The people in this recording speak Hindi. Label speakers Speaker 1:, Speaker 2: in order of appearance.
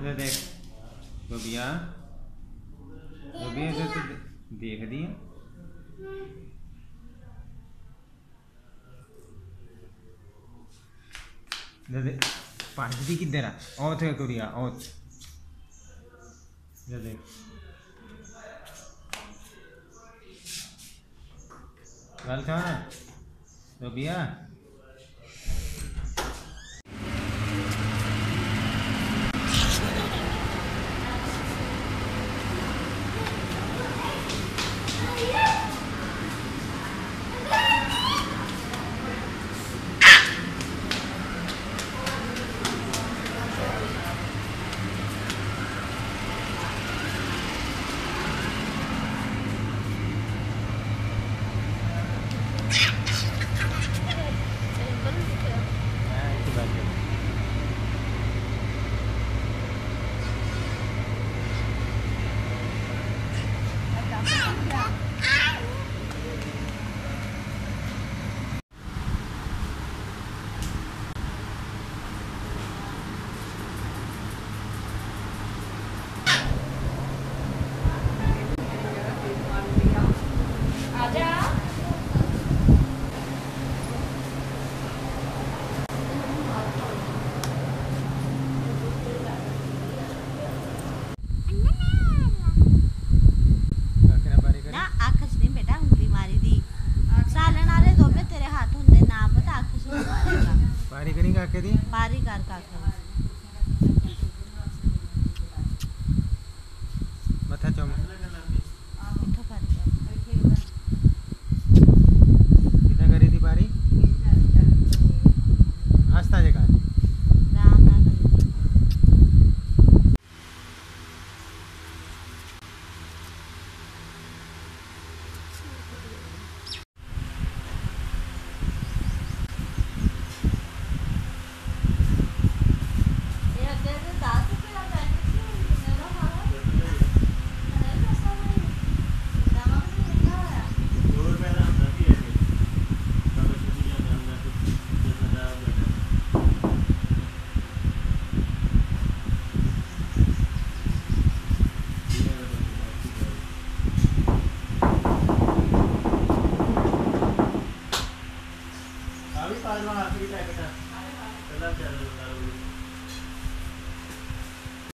Speaker 1: इधर देख, गोबिया। गोबिया इधर तो देख दी है? किधर थे ओ इधर देख। गल सुन गोबिया? के दिए?
Speaker 2: बारीक कार का
Speaker 3: Tapi tak ada lah cerita kita. Kita dah.